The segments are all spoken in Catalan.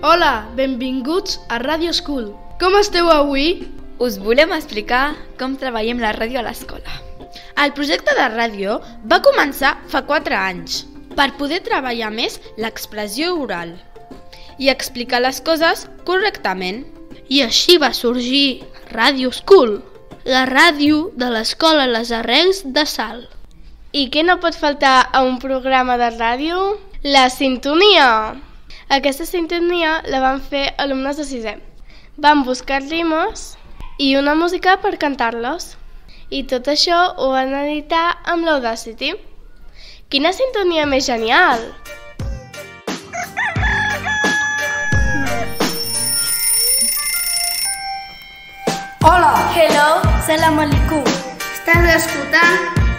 Hola, benvinguts a Radio School. Com esteu avui? Us volem explicar com treballem la ràdio a l'escola. El projecte de ràdio va començar fa 4 anys per poder treballar més l'expressió oral i explicar les coses correctament. I així va sorgir Radio School, la ràdio de l'escola Les Arrels de Sal. I què no pot faltar a un programa de ràdio? La sintonia! Aquesta sintonia la van fer alumnes de sisè. Van buscar rimes i una música per cantar-los. I tot això ho van editar amb l'Audacity. Quina sintonia més genial! Hola, Hello, salam alaikum. estàs escoltant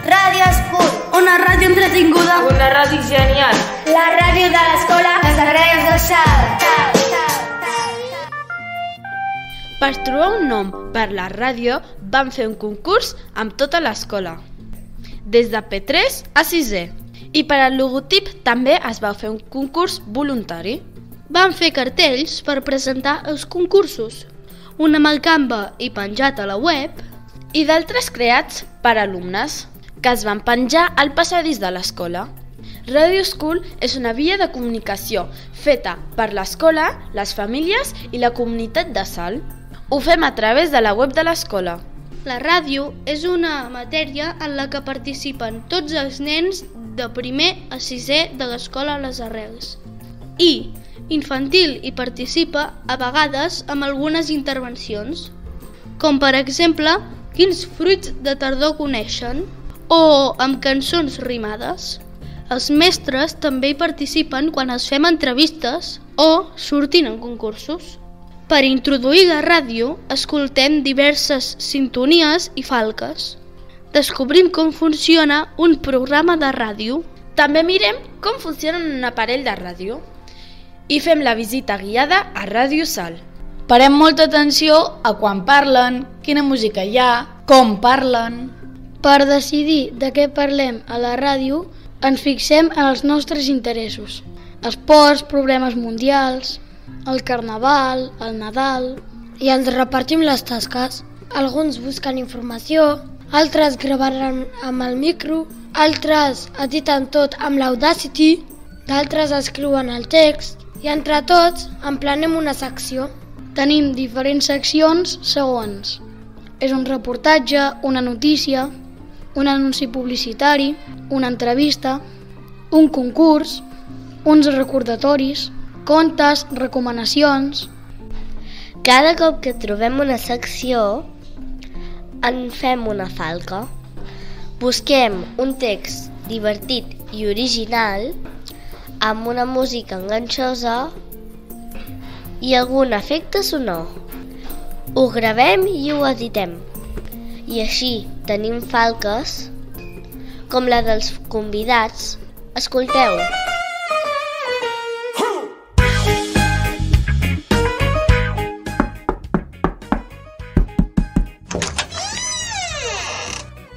Ràdio School, una ràdio entretinguda. una ràdio genial. La ràdio de l'escola Les Arrels de Sal. Per trobar un nom per la ràdio vam fer un concurs amb tota l'escola, des de P3 a 6è. I per al logotip també es va fer un concurs voluntari. Van fer cartells per presentar els concursos, un amb el Canva i penjat a la web, i d'altres creats per alumnes, que es van penjar al passadís de l'escola. Radio School és una via de comunicació feta per l'escola, les famílies i la comunitat de Sal. Ho fem a través de la web de l'escola. La ràdio és una matèria en la que participen tots els nens de primer a sisè de l'escola Les Arrels. I infantil hi participa a vegades amb algunes intervencions, com per exemple quins fruits de tardor coneixen o amb cançons rimades. Els mestres també hi participen quan es fem entrevistes o sortint en concursos. Per introduir la ràdio, escoltem diverses sintonies i falques. Descobrim com funciona un programa de ràdio. També mirem com funciona un aparell de ràdio i fem la visita guiada a Ràdio Sal. Parem molta atenció a quan parlen, quina música hi ha, com parlen... Per decidir de què parlem a la ràdio, ens fixem en els nostres interessos. Esports, problemes mundials, el carnaval, el Nadal... I ens repartim les tasques. Alguns busquen informació, altres gravaran amb el micro, altres editen tot amb l'Audacity, d'altres escriuen el text i entre tots emplenem una secció. Tenim diferents seccions segons. És un reportatge, una notícia, un anunci publicitari, una entrevista, un concurs, uns recordatoris, contes, recomanacions... Cada cop que trobem una secció, en fem una falca. Busquem un text divertit i original amb una música enganxosa i algun efecte sonor. Ho gravem i ho editem. I així tenim falques com la dels convidats. Escolteu!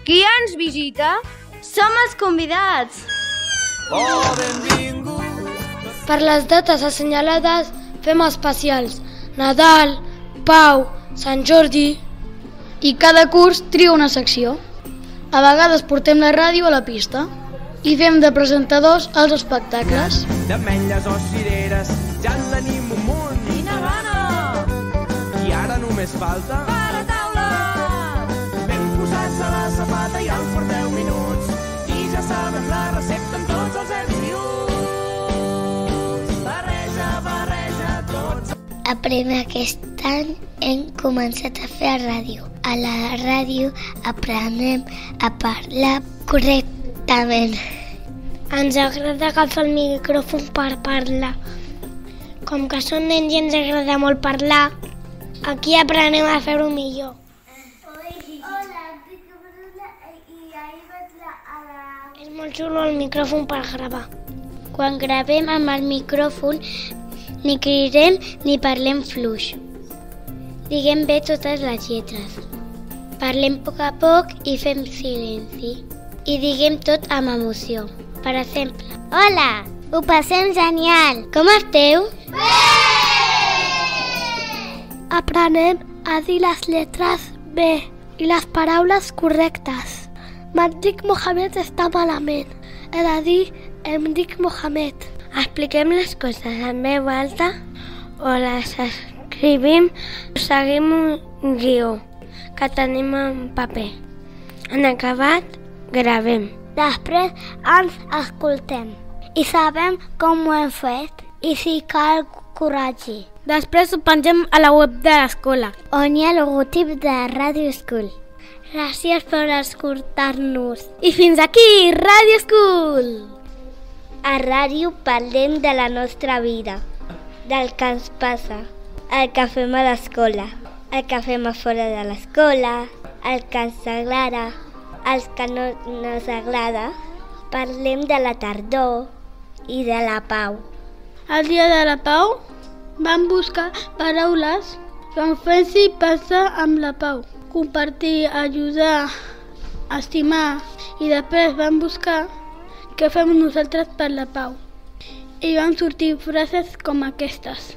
Qui ens visita? Som els convidats! Oh! Per les dates assenyalades fem especials. Nadal, Pau, Sant Jordi... I cada curs tria una secció. A vegades portem la ràdio a la pista i fem de presentadors als espectacles. D'ametlles o cireres, ja en tenim un munt. Quina gana! I ara només falta... Per a taula! Ben posats a la safata i als porteu minuts. I ja sabem la recepta amb tots els zers i uts. Barreja, barreja, tots... A primer aquest any hem començat a fer ràdio. A la ràdio aprenem a parlar correctament. Ens agrada agafar el micròfon per parlar. Com que som nens i ens agrada molt parlar, aquí aprenem a fer-ho millor. És molt xulo el micròfon per gravar. Quan gravem amb el micròfon ni cridem ni parlem fluix. Diguem bé totes les lletres. Parlem a poc a poc i fem silenci. I diguem tot amb emoció. Per exemple, Hola, ho passem genial. Com esteu? Bé! aprenem a dir les lletres bé i les paraules correctes. Me'n dic Mohamed està malament. He de dir em dic Mohamed. Expliquem les coses en veu alta o les escrivim seguim un guió que tenim en paper. En acabat, gravem. Després ens escoltem i sabem com ho hem fet i si cal corregir. Després ho pengem a la web de l'escola. On hi ha el logotip de Radio School. Gràcies per escoltar-nos. I fins aquí, Radio School! A ràdio parlem de la nostra vida, del que ens passa, el que fem a l'escola, el que fem a fora de l'escola, el que ens agrada, el que no ens agrada. Parlem de la tardor i de la pau. El dia de la pau vam buscar paraules que em fessin passar amb la pau. Compartir, ajudar, estimar i després vam buscar què fem nosaltres per la pau. I van sortir frases com aquestes.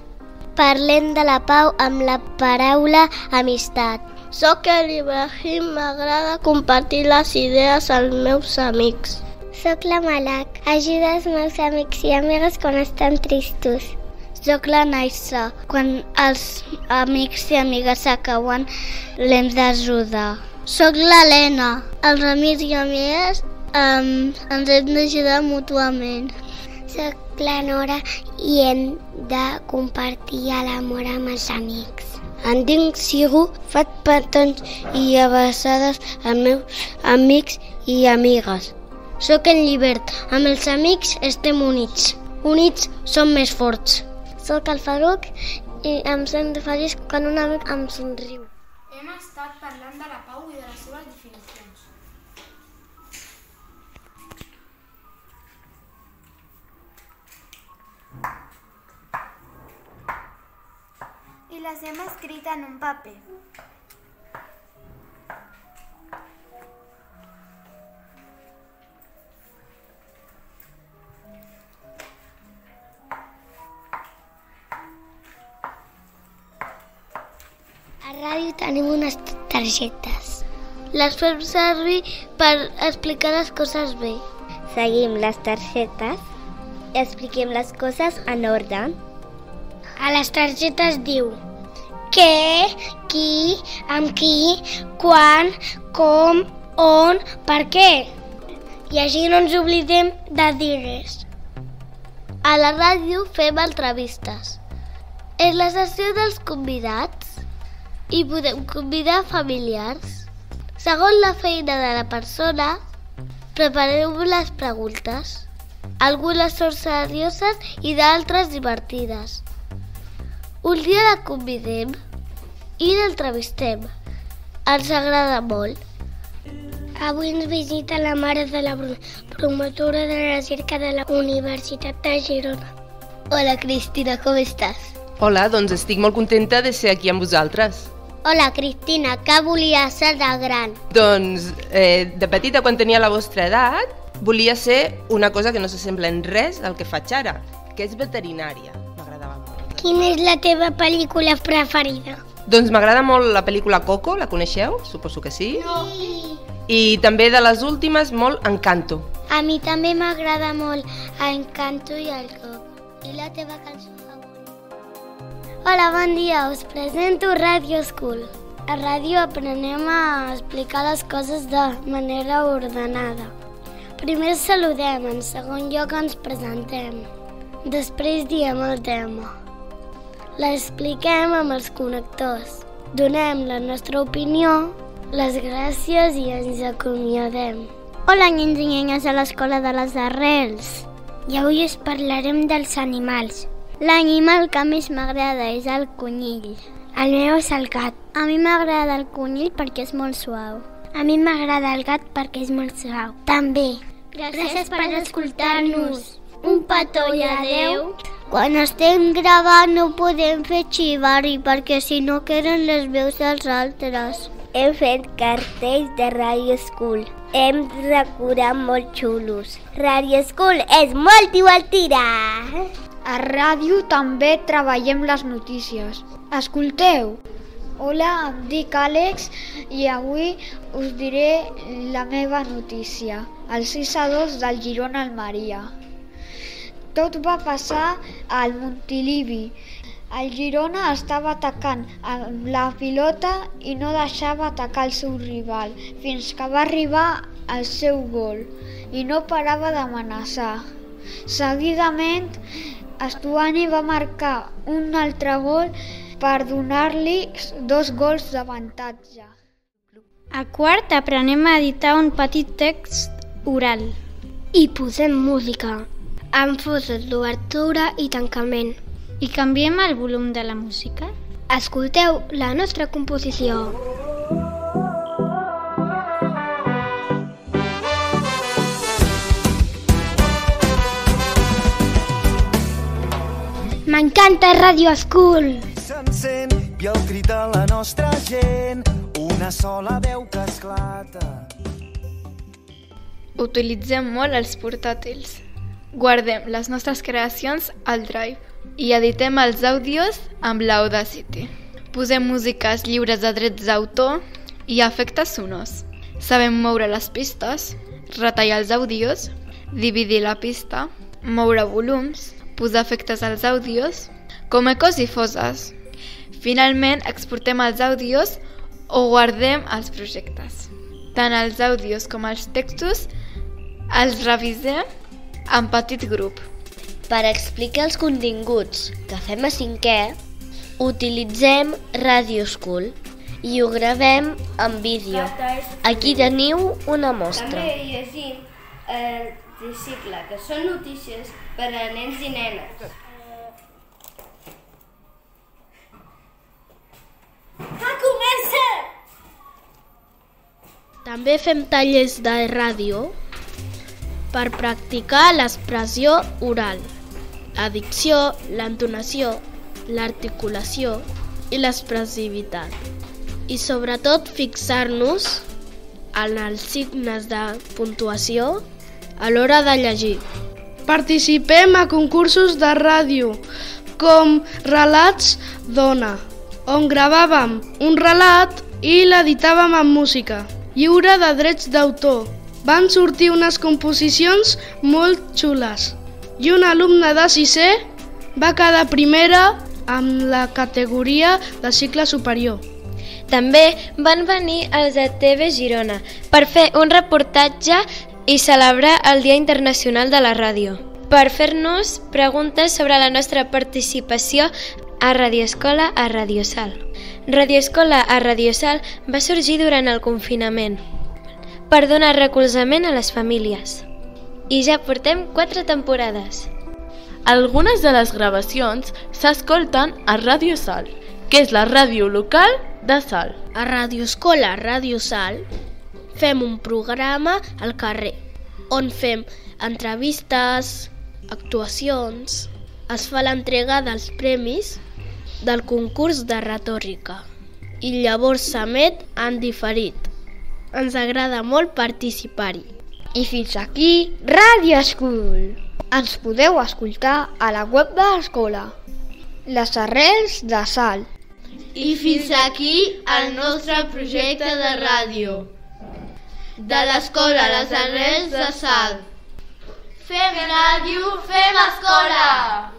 Parlem de la pau amb la paraula amistat. Soc el Ibrahim, m'agrada compartir les idees als meus amics. Soc la Malak, ajuda els meus amics i amigues quan estan tristos. Soc la Naissa, quan els amics i amigues s'acaben l'hem d'ajudar. Soc l'Helena, els amics i amigues um, ens hem d'ajudar mútuament. Soc la Nora i hem de compartir l'amor amb els amics. Em dic Sigu, faig petons i abraçades als meus amics i amigues. Soc en Llibert, amb els amics estem units. Units som més forts. Soc el Faruc i em sento feliç quan un amic em somriu. Les hem escrit en un paper. A ràdio tenim unes targetes. Les fem servir per explicar les coses bé. Seguim les targetes i expliquem les coses en ordre. A les targetes diu què, qui, amb qui, quan, com, on, per què. I així no ens oblidem de dir res. A la ràdio fem entrevistes. És la sessió dels convidats i podem convidar familiars. Segons la feina de la persona, prepareu les preguntes. Algunes són serioses i d'altres divertides. Un dia la convidem i l'entrevistem. Ens agrada molt. Avui ens visita la mare de la Bruna, promotora de la recerca de la Universitat de Girona. Hola, Cristina, com estàs? Hola, doncs estic molt contenta de ser aquí amb vosaltres. Hola, Cristina, què volia ser de gran? Doncs, eh, de petita, quan tenia la vostra edat, volia ser una cosa que no s'assembla en res al que faig ara, que és veterinària. M'agradava molt. Quina és la teva pel·lícula preferida? Doncs m'agrada molt la pel·lícula Coco, la coneixeu? Suposo que sí. No. I també de les últimes, molt Encanto. A mi també m'agrada molt Encanto i el Coco. I la teva cançó Hola, bon dia. Us presento Radio School. A ràdio aprenem a explicar les coses de manera ordenada. Primer saludem, en segon lloc ens presentem. Després diem el tema. L'expliquem amb els connectors. Donem la nostra opinió, les gràcies i ens acomiadem. Hola, nens i nenes a l'Escola de les Arrels. I avui us parlarem dels animals. L'animal que més m'agrada és el conill. El meu és el gat. A mi m'agrada el conill perquè és molt suau. A mi m'agrada el gat perquè és molt suau. També. Gràcies, Gràcies per escoltar-nos. Un petó i adeu. Quan estem gravant no podem fer xivari perquè si no queden les veus dels altres. Hem fet cartells de Radio School. Hem decorat molt xulos. Radio School és molt divertida! A ràdio també treballem les notícies. Escolteu! Hola, em dic Àlex i avui us diré la meva notícia. El 6 a 2 del Girona Almeria. Tot va passar al Montilivi. El Girona estava atacant amb la pilota i no deixava atacar el seu rival fins que va arribar al seu gol i no parava d'amenaçar. Seguidament, Estuani va marcar un altre gol per donar-li dos gols d'avantatge. A quart aprenem a editar un petit text oral. I posem música, amb foses d'obertura i tancament. I canviem el volum de la música. Escolteu la nostra composició. M'encanta Radio School! S'encén i el crit de la nostra gent, una sola veu que esclata. Utilitzem molt els portàtils. Guardem les nostres creacions al Drive i editem els àudios amb l'Audacity. Posem músiques lliures de drets d'autor i efectes sonors. Sabem moure les pistes, retallar els àudios, dividir la pista, moure volums, posar efectes als àudios, com ecos i foses. Finalment, exportem els àudios o guardem els projectes. Tant els àudios com els textos els revisem en petit grup. Per explicar els continguts que fem a cinquè, utilitzem Radio School i ho gravem en vídeo. Aquí teniu una mostra. També llegim el tricicle, que són notícies per a nens i nenes. Que comença! També fem tallers de ràdio per practicar l'expressió oral, la dicció, l'entonació, l'articulació i l'expressivitat. I sobretot fixar-nos en els signes de puntuació a l'hora de llegir. Participem a concursos de ràdio, com Relats Dona, on gravàvem un relat i l'editàvem amb música, lliure de drets d'autor. Van sortir unes composicions molt xules i un alumne de sisè va quedar primera amb la categoria de cicle superior. També van venir els de TV Girona per fer un reportatge i celebrar el Dia Internacional de la Ràdio, per fer-nos preguntes sobre la nostra participació a Radioescola a Radiosal. Radioescola a Radiosal va sorgir durant el confinament per donar recolzament a les famílies. I ja portem quatre temporades. Algunes de les gravacions s'escolten a Ràdio Sal, que és la ràdio local de Sal. A Ràdio Escola, Ràdio Sal, fem un programa al carrer on fem entrevistes, actuacions, es fa l'entrega dels premis del concurs de retòrica i llavors s'emet en diferit. Ens agrada molt participar-hi. I fins aquí Radio School. Ens podeu escoltar a la web de l'escola. Les arrels de sal. I fins aquí el nostre projecte de ràdio. De l'escola Les Arrels de Sal. Fem ràdio, fem escola!